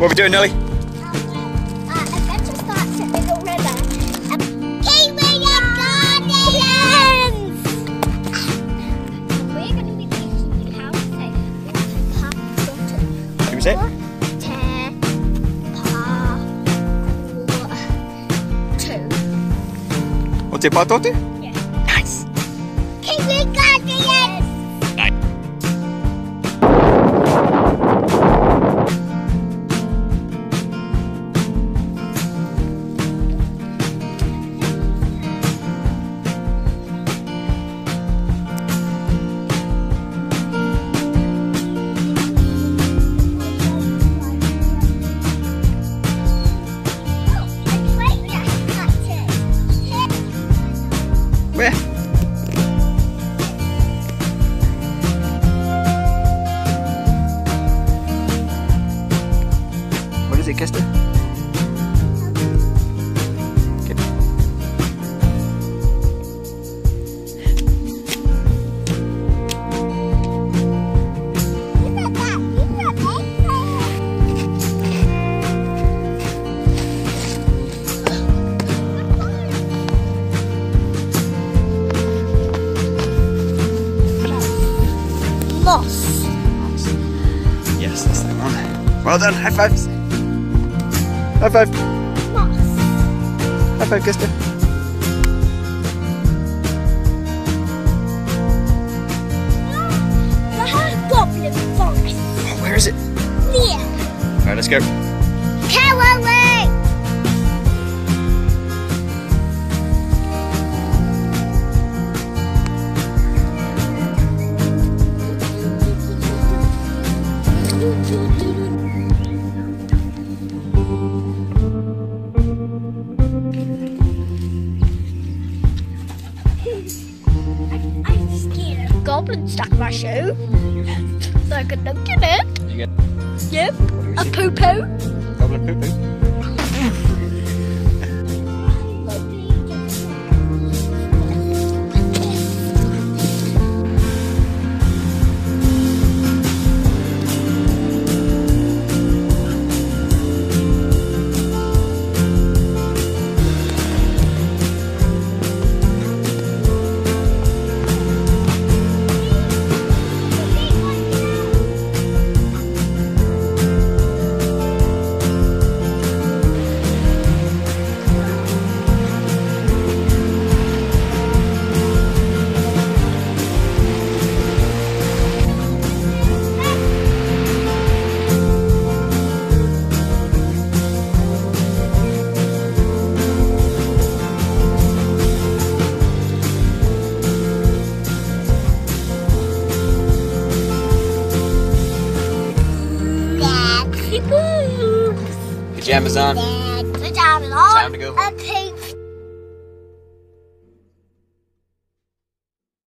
What are we doing, Nelly? Uh, adventure starts at Little River. What is it, Okay. Look at that. Look at that. Moss. Yes, that's the one. Well done. High fives. High five. High five, Kester. The Goblin Forest. Oh, where is it? Near All right, let's go. Callaway. I'm scared of goblins stuck in my shoe. So I could look in it. You get Yep. what do we A poo poo. Goblin poo poo. Daddy boobs. Pajamas on. Dad, pajamas on. Time to go home.